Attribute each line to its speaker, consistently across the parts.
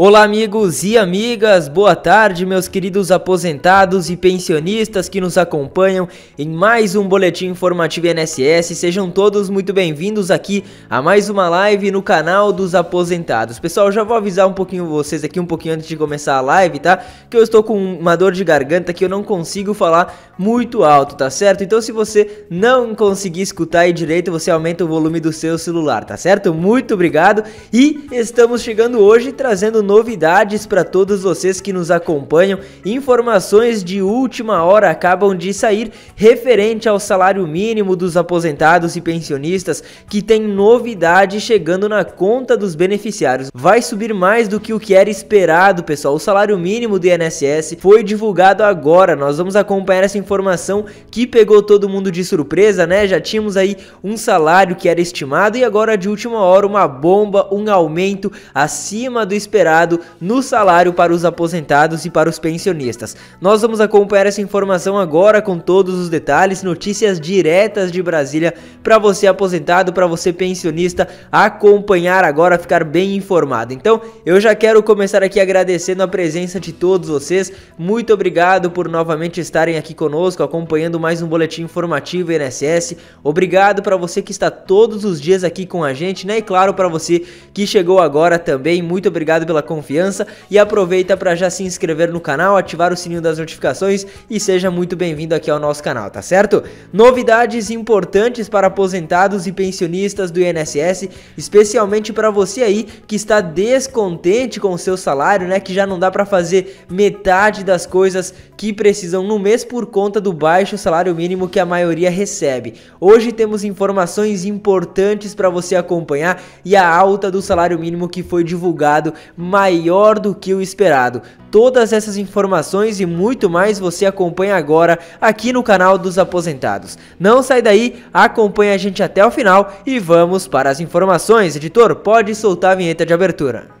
Speaker 1: Olá, amigos e amigas, boa tarde, meus queridos aposentados e pensionistas que nos acompanham em mais um boletim informativo INSS. Sejam todos muito bem-vindos aqui a mais uma live no canal dos aposentados. Pessoal, já vou avisar um pouquinho vocês aqui, um pouquinho antes de começar a live, tá? Que eu estou com uma dor de garganta que eu não consigo falar muito alto, tá certo? Então, se você não conseguir escutar aí direito, você aumenta o volume do seu celular, tá certo? Muito obrigado e estamos chegando hoje trazendo novidades para todos vocês que nos acompanham. Informações de última hora acabam de sair referente ao salário mínimo dos aposentados e pensionistas, que tem novidade chegando na conta dos beneficiários. Vai subir mais do que o que era esperado, pessoal. O salário mínimo do INSS foi divulgado agora. Nós vamos acompanhar essa informação que pegou todo mundo de surpresa, né? Já tínhamos aí um salário que era estimado e agora de última hora uma bomba, um aumento acima do esperado no salário para os aposentados e para os pensionistas. Nós vamos acompanhar essa informação agora com todos os detalhes, notícias diretas de Brasília para você aposentado, para você pensionista acompanhar agora, ficar bem informado. Então, eu já quero começar aqui agradecendo a presença de todos vocês. Muito obrigado por novamente estarem aqui conosco, acompanhando mais um boletim informativo INSS. Obrigado para você que está todos os dias aqui com a gente, né? E claro, para você que chegou agora também, muito obrigado pela confiança e aproveita para já se inscrever no canal, ativar o sininho das notificações e seja muito bem-vindo aqui ao nosso canal, tá certo? Novidades importantes para aposentados e pensionistas do INSS, especialmente para você aí que está descontente com o seu salário, né, que já não dá para fazer metade das coisas que precisam no mês por conta do baixo salário mínimo que a maioria recebe. Hoje temos informações importantes para você acompanhar e a alta do salário mínimo que foi divulgado maior do que o esperado. Todas essas informações e muito mais você acompanha agora aqui no canal dos aposentados. Não sai daí, acompanha a gente até o final e vamos para as informações. Editor, pode soltar a vinheta de abertura.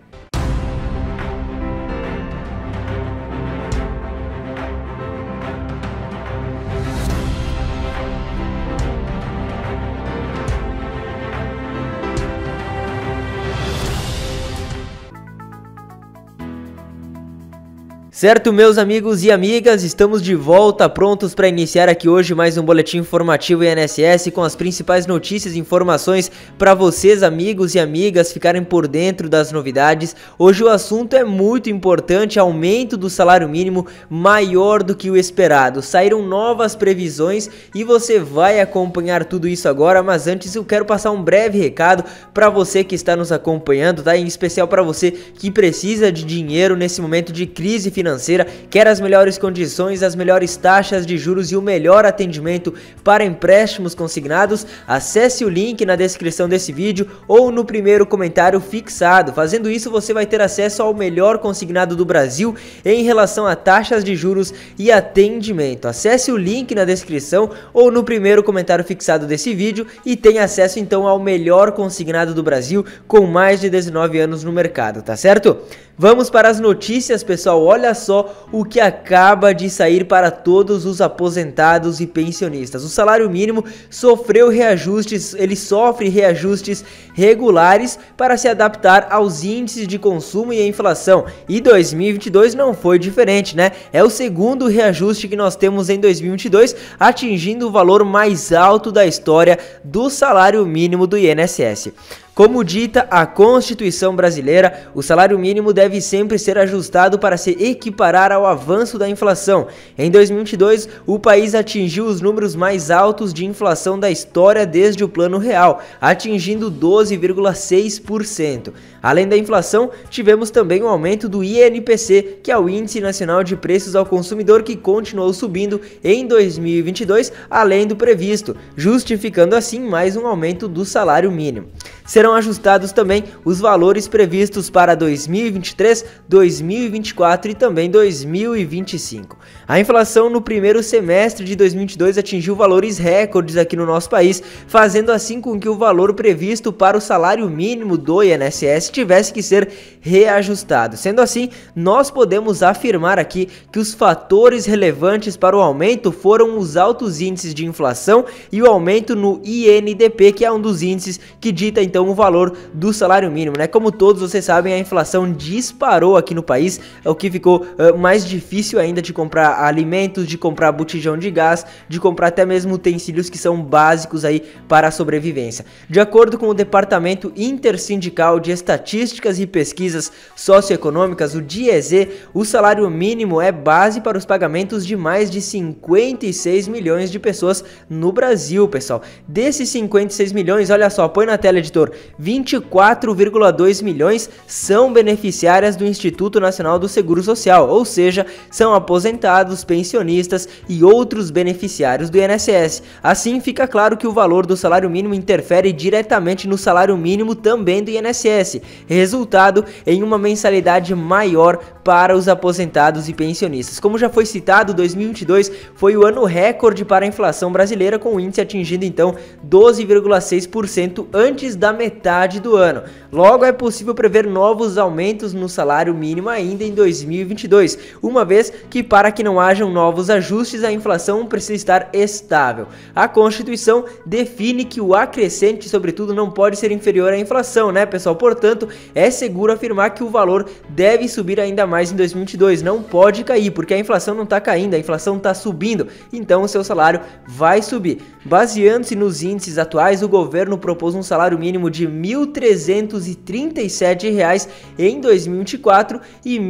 Speaker 1: Certo, meus amigos e amigas, estamos de volta, prontos para iniciar aqui hoje mais um boletim informativo INSS com as principais notícias e informações para vocês, amigos e amigas, ficarem por dentro das novidades. Hoje o assunto é muito importante, aumento do salário mínimo maior do que o esperado. Saíram novas previsões e você vai acompanhar tudo isso agora, mas antes eu quero passar um breve recado para você que está nos acompanhando, tá? Em especial para você que precisa de dinheiro nesse momento de crise financeira financeira, quer as melhores condições, as melhores taxas de juros e o melhor atendimento para empréstimos consignados, acesse o link na descrição desse vídeo ou no primeiro comentário fixado. Fazendo isso, você vai ter acesso ao melhor consignado do Brasil em relação a taxas de juros e atendimento. Acesse o link na descrição ou no primeiro comentário fixado desse vídeo e tenha acesso então ao melhor consignado do Brasil com mais de 19 anos no mercado, tá certo? Vamos para as notícias, pessoal. Olha só o que acaba de sair para todos os aposentados e pensionistas. O salário mínimo sofreu reajustes, ele sofre reajustes regulares para se adaptar aos índices de consumo e inflação. E 2022 não foi diferente, né? É o segundo reajuste que nós temos em 2022, atingindo o valor mais alto da história do salário mínimo do INSS. Como dita a Constituição brasileira, o salário mínimo deve sempre ser ajustado para se equiparar ao avanço da inflação. Em 2022, o país atingiu os números mais altos de inflação da história desde o Plano Real, atingindo 12,6%. Além da inflação, tivemos também o um aumento do INPC, que é o Índice Nacional de Preços ao Consumidor, que continuou subindo em 2022, além do previsto, justificando assim mais um aumento do salário mínimo serão ajustados também os valores previstos para 2023, 2024 e também 2025. A inflação no primeiro semestre de 2022 atingiu valores recordes aqui no nosso país, fazendo assim com que o valor previsto para o salário mínimo do INSS tivesse que ser reajustado. Sendo assim, nós podemos afirmar aqui que os fatores relevantes para o aumento foram os altos índices de inflação e o aumento no INDP, que é um dos índices que dita então o valor do salário mínimo, né? Como todos vocês sabem, a inflação disparou aqui no país, o que ficou uh, mais difícil ainda de comprar alimentos, de comprar botijão de gás, de comprar até mesmo utensílios que são básicos aí para a sobrevivência. De acordo com o Departamento Intersindical de Estatísticas e Pesquisas Socioeconômicas, o DIEZ, o salário mínimo é base para os pagamentos de mais de 56 milhões de pessoas no Brasil, pessoal. Desses 56 milhões, olha só, põe na tela, editor, 24,2 milhões são beneficiárias do Instituto Nacional do Seguro Social, ou seja, são aposentados, pensionistas e outros beneficiários do INSS. Assim, fica claro que o valor do salário mínimo interfere diretamente no salário mínimo também do INSS, resultado em uma mensalidade maior para os aposentados e pensionistas. Como já foi citado, 2022 foi o ano recorde para a inflação brasileira, com o índice atingindo então 12,6% antes da metade do ano. Logo, é possível prever novos aumentos no salário mínimo ainda em 2022, uma vez que para que não hajam novos ajustes, a inflação precisa estar estável. A Constituição define que o acrescente, sobretudo, não pode ser inferior à inflação, né, pessoal? Portanto, é seguro afirmar que o valor deve subir ainda mais em 2022, não pode cair, porque a inflação não está caindo, a inflação está subindo, então o seu salário vai subir. Baseando-se nos índices atuais, o governo propôs um salário mínimo de R$ 1.337 em 2024 e R$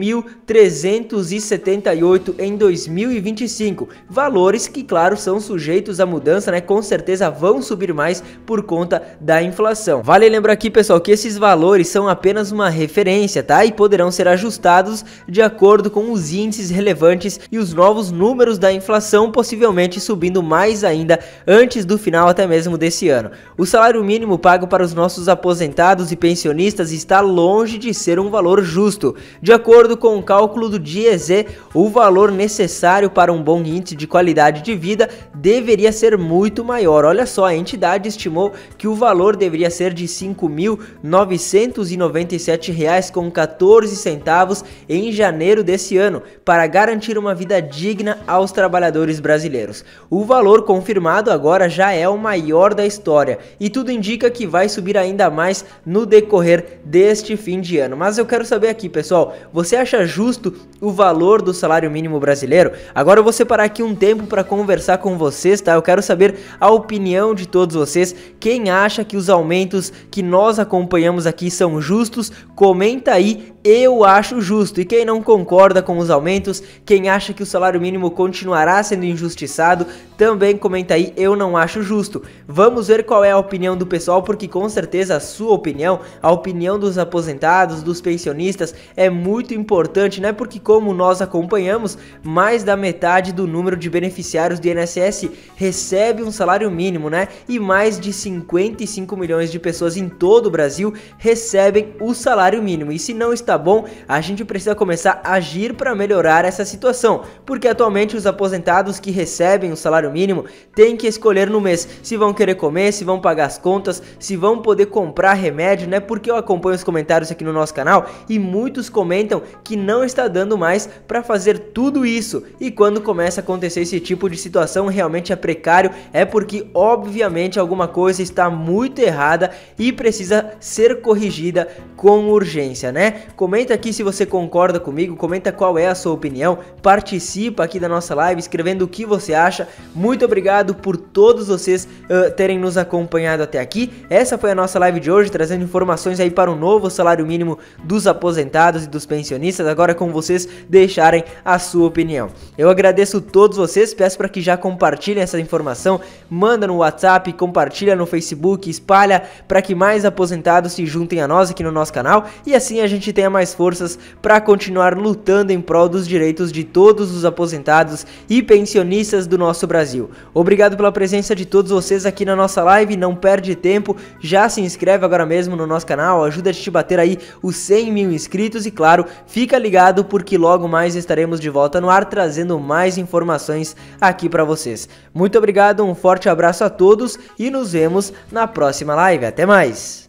Speaker 1: 1.378 em 2025. Valores que, claro, são sujeitos à mudança, né? Com certeza vão subir mais por conta da inflação. Vale lembrar aqui, pessoal, que esses valores são apenas uma referência, tá? E poderão ser ajustados de acordo com os índices relevantes e os novos números da inflação, possivelmente subindo mais ainda antes do final até mesmo desse ano. O salário mínimo pago para os nossos aposentados e pensionistas está longe de ser um valor justo. De acordo com o cálculo do DIEZ, o valor necessário para um bom índice de qualidade de vida deveria ser muito maior. Olha só, a entidade estimou que o valor deveria ser de R$ 5.997,14 em janeiro desse ano, para garantir uma vida digna aos trabalhadores brasileiros. O valor confirmado agora já é o maior da história e tudo indica que vai subir ainda mais no decorrer deste fim de ano. Mas eu quero saber aqui, pessoal, você acha justo o valor do salário mínimo brasileiro? Agora eu vou separar aqui um tempo para conversar com vocês, tá? Eu quero saber a opinião de todos vocês. Quem acha que os aumentos que nós acompanhamos aqui são justos? Comenta aí eu acho justo. E quem não concorda com os aumentos, quem acha que o salário mínimo continuará sendo injustiçado, também comenta aí, eu não acho justo. Vamos ver qual é a opinião do pessoal, porque com certeza a sua opinião, a opinião dos aposentados, dos pensionistas é muito importante, né? Porque como nós acompanhamos, mais da metade do número de beneficiários do INSS recebe um salário mínimo, né? E mais de 55 milhões de pessoas em todo o Brasil recebem o salário mínimo. E se não está bom, a gente precisa começar a agir para melhorar essa situação, porque atualmente os aposentados que recebem o salário mínimo têm que escolher no mês se vão querer comer, se vão pagar as contas, se vão poder comprar remédio, né? Porque eu acompanho os comentários aqui no nosso canal e muitos comentam que não está dando mais para fazer tudo isso. E quando começa a acontecer esse tipo de situação realmente é precário, é porque obviamente alguma coisa está muito errada e precisa ser corrigida com urgência, né? Comenta aqui se você concorda comigo, comenta qual é a sua opinião, participa aqui da nossa live escrevendo o que você acha. Muito obrigado por todos vocês uh, terem nos acompanhado até aqui. Essa foi a nossa live de hoje, trazendo informações aí para o novo salário mínimo dos aposentados e dos pensionistas. Agora com vocês deixarem a sua opinião. Eu agradeço todos vocês, peço para que já compartilhem essa informação, manda no WhatsApp, compartilha no Facebook, espalha para que mais aposentados se juntem a nós aqui no nosso canal e assim a gente tenha mais forças para continuar lutando em prol dos direitos de todos os aposentados e pensionistas do nosso Brasil. Obrigado pela presença de todos vocês aqui na nossa live, não perde tempo, já se inscreve agora mesmo no nosso canal, ajuda a gente bater aí os 100 mil inscritos e claro, fica ligado porque logo mais estaremos de volta no ar trazendo mais informações aqui para vocês. Muito obrigado, um forte abraço a todos e nos vemos na próxima live. Até mais!